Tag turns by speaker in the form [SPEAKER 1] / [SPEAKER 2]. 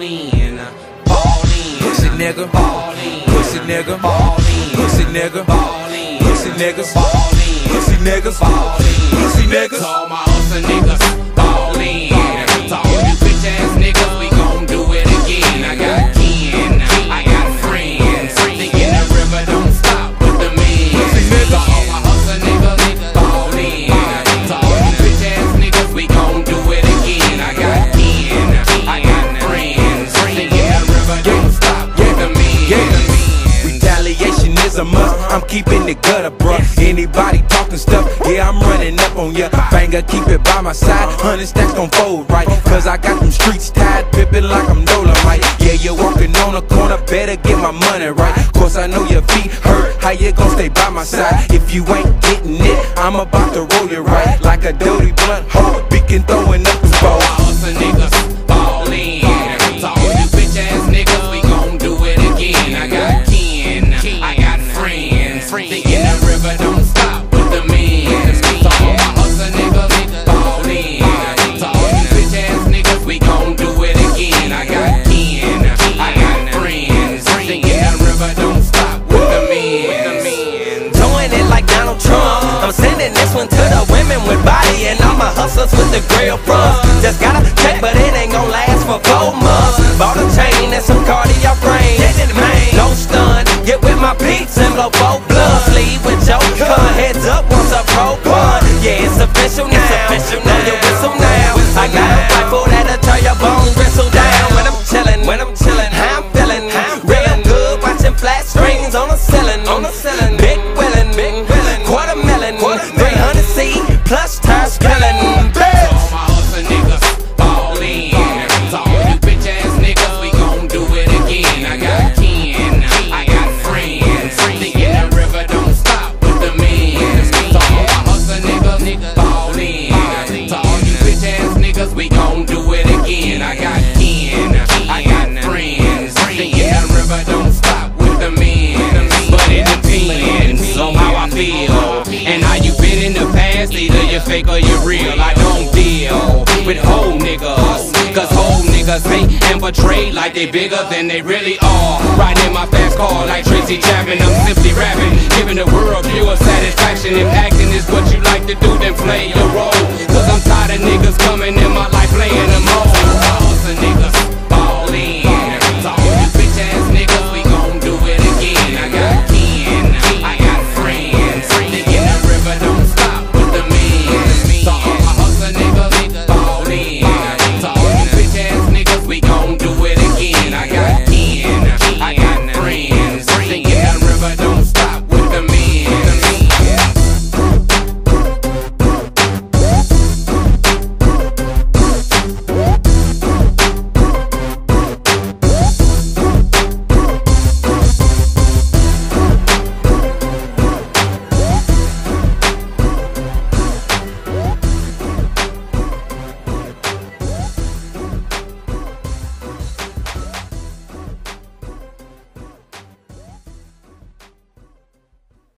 [SPEAKER 1] ball in, ball in.
[SPEAKER 2] Pussy nigga,
[SPEAKER 1] ball in.
[SPEAKER 2] pussy nigga,
[SPEAKER 1] ball in.
[SPEAKER 2] pussy nigga,
[SPEAKER 1] ball in.
[SPEAKER 2] pussy niggas,
[SPEAKER 1] ball in.
[SPEAKER 2] pussy niggas,
[SPEAKER 1] ball in.
[SPEAKER 2] pussy niggas.
[SPEAKER 1] all my hustle niggas,
[SPEAKER 2] is a must. I'm keeping the gutter, uh, bruh. Anybody talking stuff, yeah, I'm running up on ya. Banger, keep it by my side. Hundred stacks gon' fold right. Cause I got them streets tied, pippin' like I'm Dolomite. Yeah, you're walking on a corner, better get my money right. Course I know your feet hurt. How you gon' stay by my side? If you ain't getting it, I'm about to roll you right. Like a dirty blunt, ho, beacon throwing up the ball.
[SPEAKER 1] River don't stop with the men. To all my hustle niggas ball in. To all you bitch ass niggas, we gon' do it again. I got kin, I got friends. Thinking the river don't stop with the men.
[SPEAKER 3] Doing it like Donald Trump. I'm sending this one to the women with body and all my hustlers with the grill fronts. Just gotta check, but it ain't gon' last get with my beats and blow four blunts. Leave with your gun, heads up once I
[SPEAKER 1] pro feel and how you been in the past. Either you're fake or you're real. I don't deal with whole niggas. Cause whole niggas hate and betray like they bigger than they really are. Riding in my fast car like Tracy Chapman. I'm simply rapping, giving the world pure satisfaction. If acting is what you like to do, then play your role.